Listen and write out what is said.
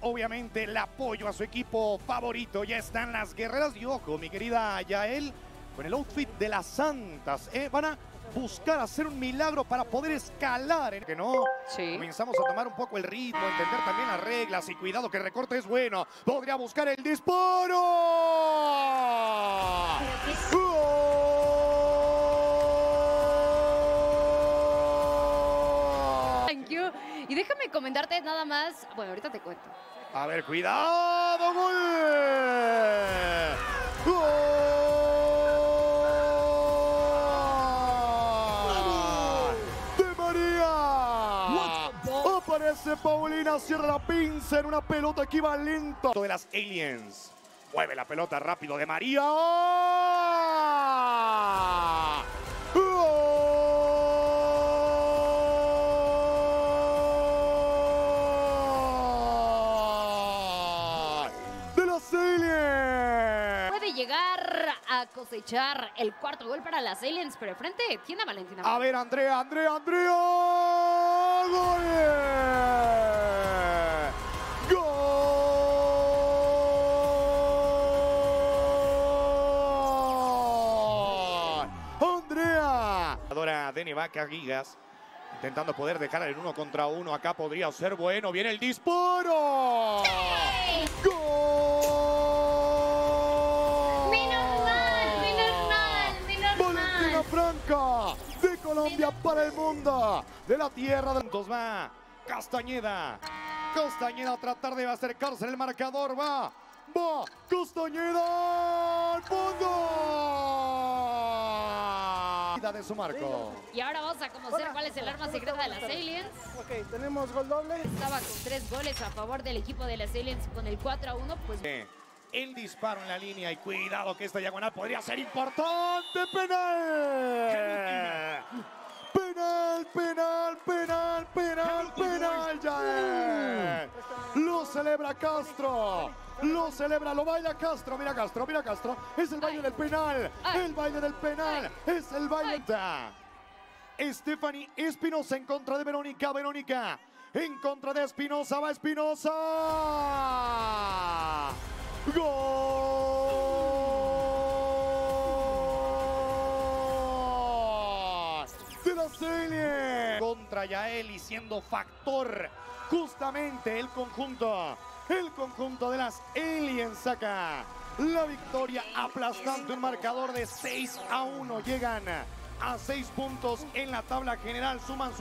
obviamente el apoyo a su equipo favorito. Ya están las guerreras y ojo, mi querida Yael, con el outfit de las santas. ¿eh? Van a buscar hacer un milagro para poder escalar. ¿eh? Que no, Sí. comenzamos a tomar un poco el ritmo, entender también las reglas y cuidado que el recorte es bueno. Podría buscar el disparo. Y déjame comentarte nada más. Bueno, ahorita te cuento. A ver, cuidado, gol. ¡Gol! ¡De María! Aparece Paulina, cierra la pinza en una pelota equivalente. De las Aliens. Mueve la pelota rápido de María. A cosechar el cuarto gol para las Aliens, pero enfrente tiene a Valentina. A ver, Andrea, Andrea, Andrea. ¡Gol! ¡Gol! Andrea. Ahora Deni Vaca Gigas. Intentando poder dejar el uno contra uno. Acá podría ser bueno. Viene el disparo. ¡Gol! Franca de Colombia para el mundo, de la tierra de Entonces va Castañeda. Castañeda a tratar de acercarse en el marcador. Va, va Castañeda al fondo. De su marco. Y ahora vamos a conocer cuál es el arma secreta de las Aliens. Ok, tenemos gol doble. Estaba con tres goles a favor del equipo de las Aliens con el 4 a 1. Pues El disparo en la línea y cuidado que esta diagonal podría ser importante. Penal. Penal, penal, penal, penal, penal. Ya es. Lo celebra Castro. Lo celebra, lo baila Castro. Mira Castro, mira Castro. Es el baile del penal. El baile del penal. Es el baile. Stephanie Espinosa en contra de Verónica. Verónica en contra de Espinosa. Va Espinosa. ¡Gol! De la serie. Contra Yael y siendo factor justamente el conjunto. El conjunto de las Aliens saca la victoria aplastante. Un marcador de 6 a 1. Llegan a 6 puntos en la tabla general. Suman su